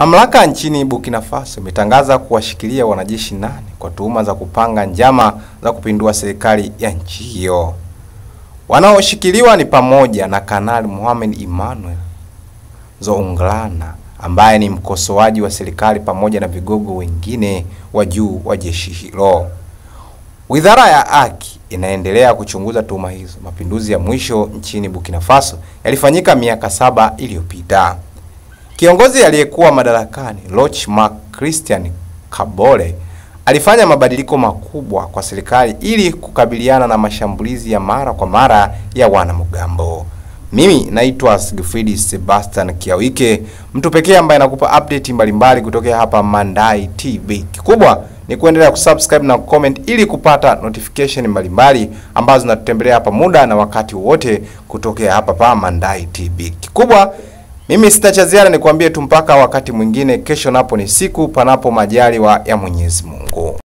Mamlaka nchini Burkina Faso imetangaza kuwashikilia wanajeshi nane kwa tuhuma za kupanga njama za kupindua serikali ya nchi hiyo. Wanaoshikiliwa ni pamoja na Kanali Mohamed Emmanuel Zounglana ambaye ni mkosoaji wa serikali pamoja na vigogo wengine wa juu wa jeshi hilo. Wizara ya Haki inaendelea kuchunguza tuhuma hizo. Mapinduzi ya mwisho nchini Burkina Faso yalifanyika miaka saba iliyopita. Kiongozi aliyekuwa madarakani Loch Marc Christian Kabore alifanya mabadiliko makubwa kwa serikali ili kukabiliana na mashambulizi ya mara kwa mara ya wanamgambo. Mimi naitwa Sigfrid Sebastian Kiawike, mtu pekee ambaye nakupa update mbalimbali kutokea hapa Mandai TV. Kikubwa ni kuendelea kusubscribe na comment ili kupata notification mbalimbali ambazo zinatutembelea hapa muda na wakati wote kutokea hapa pa Mandai TV. Kikubwa mimi sita cha ziada, nikwambie tu mpaka wakati mwingine. Kesho napo ni siku, panapo majaliwa ya Mwenyezi Mungu.